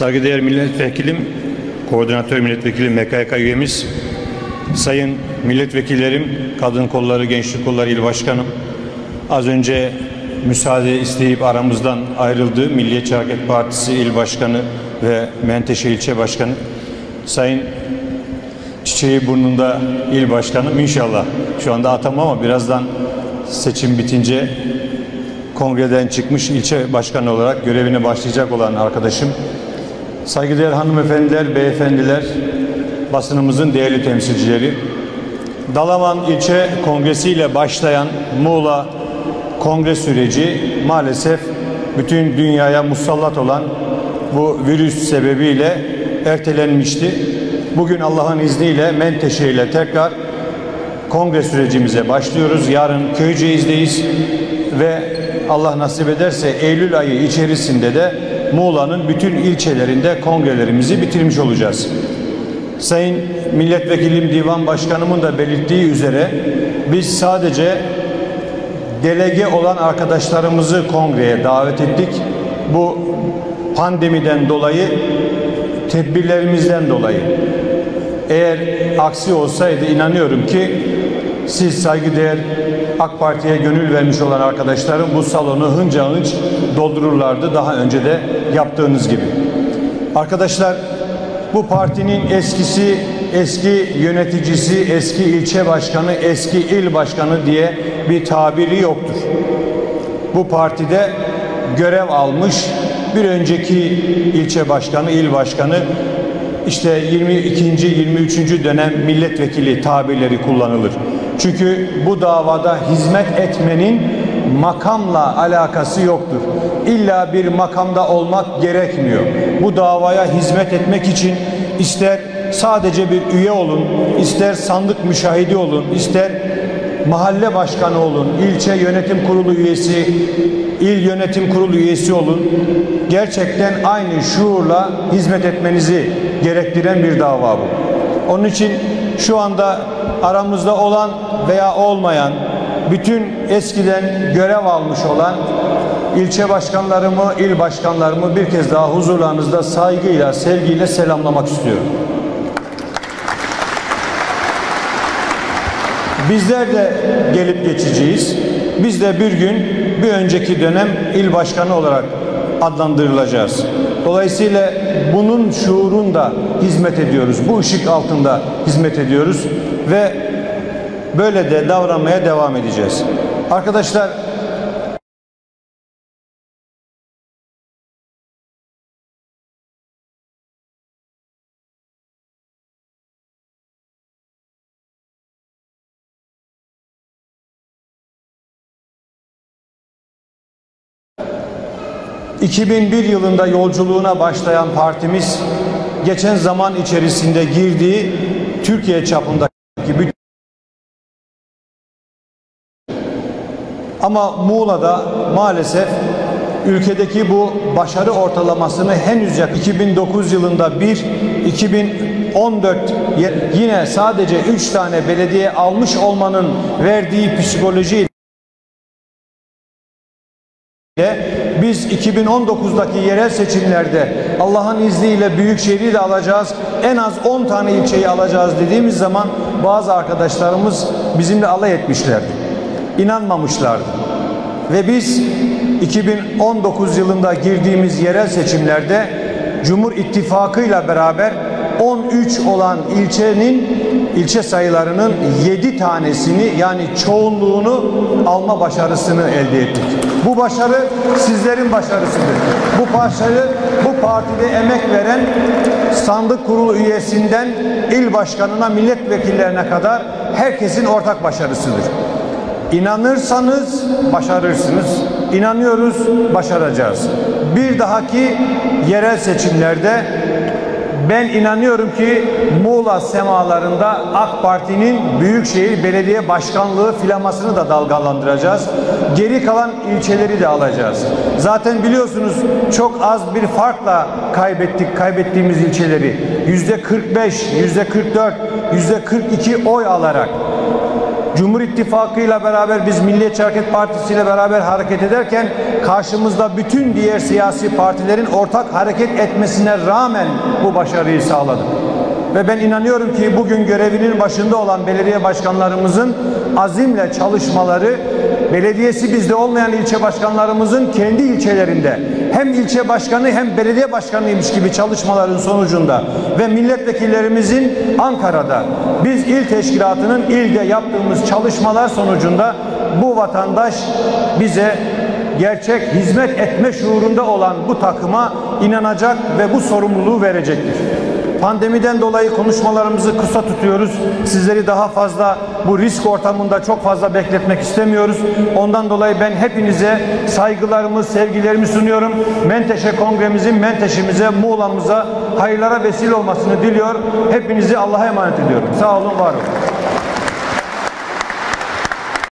Saygıdeğer milletvekilim, koordinatör milletvekili MKK üyemiz, sayın milletvekillerim, kadın kolları, gençlik kolları il başkanım, az önce müsaade isteyip aramızdan ayrıldı. Milliyetçi Hareket Partisi il başkanı ve Menteşe ilçe başkanı, sayın çiçeği burnunda il başkanım. İnşallah şu anda atam ama birazdan seçim bitince kongreden çıkmış ilçe başkanı olarak görevine başlayacak olan arkadaşım Saygıdeğer hanımefendiler, beyefendiler, basınımızın değerli temsilcileri, Dalaman İlçe Kongresi ile başlayan Muğla Kongre süreci maalesef bütün dünyaya musallat olan bu virüs sebebiyle ertelenmişti. Bugün Allah'ın izniyle Menteşe ile tekrar kongre sürecimize başlıyoruz. Yarın Köyceğiz'deyiz ve Allah nasip ederse Eylül ayı içerisinde de Muğla'nın bütün ilçelerinde kongrelerimizi bitirmiş olacağız. Sayın Milletvekilim Divan Başkanımın da belirttiği üzere biz sadece delege olan arkadaşlarımızı kongreye davet ettik. Bu pandemiden dolayı tedbirlerimizden dolayı. Eğer aksi olsaydı inanıyorum ki siz saygıdeğer AK Parti'ye gönül vermiş olan arkadaşlarım bu salonu hınca hınç doldururlardı daha önce de yaptığınız gibi. Arkadaşlar bu partinin eskisi, eski yöneticisi, eski ilçe başkanı, eski il başkanı diye bir tabiri yoktur. Bu partide görev almış bir önceki ilçe başkanı, il başkanı işte 22. 23. dönem milletvekili tabirleri kullanılır. Çünkü bu davada hizmet etmenin makamla alakası yoktur. İlla bir makamda olmak gerekmiyor. Bu davaya hizmet etmek için ister sadece bir üye olun, ister sandık müşahidi olun, ister mahalle başkanı olun, ilçe yönetim kurulu üyesi, il yönetim kurulu üyesi olun. Gerçekten aynı şuurla hizmet etmenizi gerektiren bir dava bu. Onun için şu anda aramızda olan veya olmayan bütün eskiden görev almış olan ilçe başkanlarımı, il başkanlarımı bir kez daha huzurlarınızda saygıyla, sevgiyle selamlamak istiyorum. Bizler de gelip geçeceğiz. Biz de bir gün bir önceki dönem il başkanı olarak adlandırılacağız. Dolayısıyla bunun şuurunda hizmet ediyoruz. Bu ışık altında hizmet ediyoruz ve böyle de davranmaya devam edeceğiz. Arkadaşlar ...2001 yılında yolculuğuna başlayan partimiz... ...geçen zaman içerisinde girdiği... ...Türkiye çapındaki bütün... Ama Muğla'da maalesef... ...ülkedeki bu başarı ortalamasını henüz yak 2009 yılında bir... ...2014 yine sadece 3 tane belediye almış olmanın verdiği psikoloji biz 2019'daki yerel seçimlerde Allah'ın izniyle Büyükşehir'i de alacağız. En az 10 tane ilçeyi alacağız dediğimiz zaman bazı arkadaşlarımız bizimle alay etmişlerdi. İnanmamışlardı. Ve biz 2019 yılında girdiğimiz yerel seçimlerde Cumhur İttifakı'yla beraber 13 olan ilçenin ilçe sayılarının 7 tanesini yani çoğunluğunu alma başarısını elde ettik. Bu başarı sizlerin başarısıdır. Bu başarı bu partide emek veren sandık kurulu üyesinden il başkanına milletvekillerine kadar herkesin ortak başarısıdır. İnanırsanız başarırsınız. İnanıyoruz, başaracağız. Bir dahaki yerel seçimlerde ben inanıyorum ki Muğla semalarında AK Parti'nin Büyükşehir Belediye Başkanlığı filamasını da dalgalandıracağız. Geri kalan ilçeleri de alacağız. Zaten biliyorsunuz çok az bir farkla kaybettik kaybettiğimiz ilçeleri. Yüzde 45, yüzde 44, yüzde 42 oy alarak Cumhur İttifakı ile beraber biz Milliyetçi Hareket Partisi ile beraber hareket ederken karşımızda bütün diğer siyasi partilerin ortak hareket etmesine rağmen bu başarıyı sağladık. Ve ben inanıyorum ki bugün görevinin başında olan belediye başkanlarımızın azimle çalışmaları, belediyesi bizde olmayan ilçe başkanlarımızın kendi ilçelerinde hem ilçe başkanı hem belediye başkanıymış gibi çalışmaların sonucunda ve milletvekillerimizin Ankara'da biz il teşkilatının ilde yaptığımız çalışmalar sonucunda bu vatandaş bize gerçek hizmet etme şuurunda olan bu takıma inanacak ve bu sorumluluğu verecektir. Pandemiden dolayı konuşmalarımızı kısa tutuyoruz. Sizleri daha fazla bu risk ortamında çok fazla bekletmek istemiyoruz. Ondan dolayı ben hepinize saygılarımı, sevgilerimi sunuyorum. Menteşe Kongremizin Menteşe'mize, Muğla'mıza hayırlara vesile olmasını diliyor. Hepinizi Allah'a emanet ediyorum. Sağ olun, var olun.